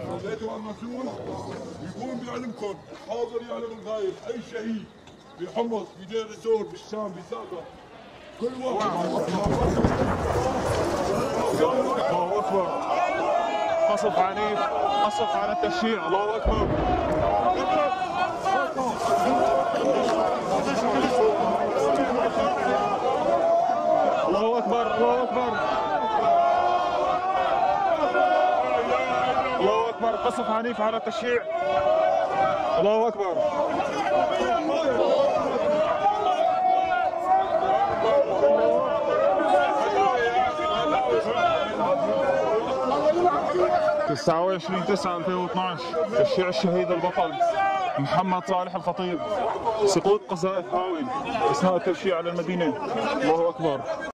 ايها المسؤول يكون بعلمكم حاضر يعلم الغايب أي شهيد بحمص بدير الزور بالشام بسابق كل واحد. الله أكبر. قصف عنيف قصف على التشييع الله أكبر. الله أكبر الله أكبر الله اكبر قصف عنيف على التشييع. الله أكبر. تسعة وعشرين تسعة 2012 تشييع الشهيد البطل محمد صالح الخطيب. سقوط قذائف هاوي. اثناء التشييع على المدينة الله أكبر.